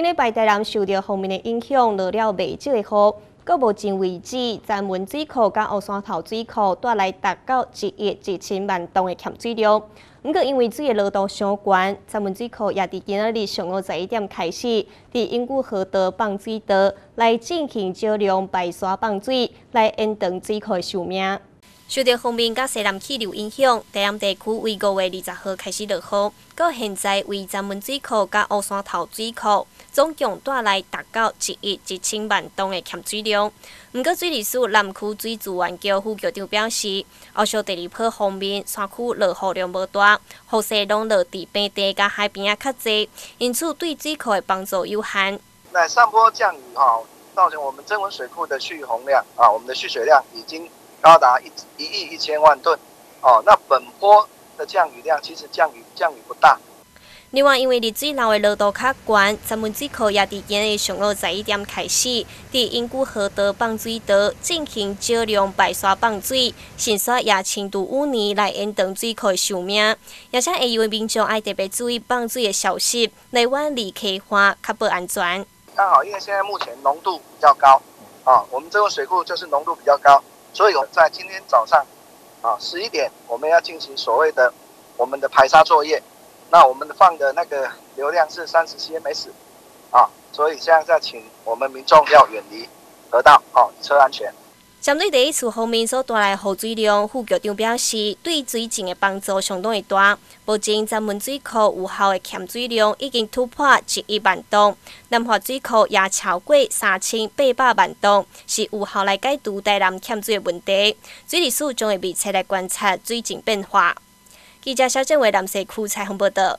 今礼拜台南受到风面的影响，落了未少的雨。到目前为止，詹文水库甲乌山头水库带来达到一亿一千万吨的欠水量。不过，因为水的热度上悬，詹文水库也伫今仔日上午十一点开始，伫英古河道放水道来进行少量排沙放水，来延长水库的寿命。受到风面甲西南气流影响，台南地区为五月二十号开始落雨，到现在为詹文水库甲乌山头水库总共带来达到一亿一千万吨的欠水量。毋过水利署南区水资源局副局长表示，后续第二波方面山区落雨量无大，雨势拢落伫平地甲海边啊较济，因此对水库的帮助有限。那上波降雨哈，造成我们增文水库的蓄洪量啊，我们的蓄水量已经。高达一一亿一千万吨，哦，那本波的降雨量其实降雨降雨不大。另外，因为日水流的热度较悬，咱们水库也伫今日上午十一点开始，伫英古河道放水道进行少量排沙放水，先刷也轻度污泥来延长水库的寿命。也请会员民众爱特别注意放水的消息，来远离开花，确保安全。刚好，因为现在目前浓度比较高，啊，我们这个水库就是浓度比较高。所以我在今天早上，啊，十一点我们要进行所谓的我们的排沙作业。那我们放的那个流量是三十 cms，啊，所以现在在请我们民众要远离河道，哦，车安全。针对第一次方面所带来的雨水量，副局长表示，对水情的帮助相当的大。目前，咱们水库有效的欠水量已经突破一亿万吨，南华水库也超过三千八百万吨，是有效来解决台南欠水的问题。水利署将会密切来观察水情变化。记者肖正伟南西区采访报道。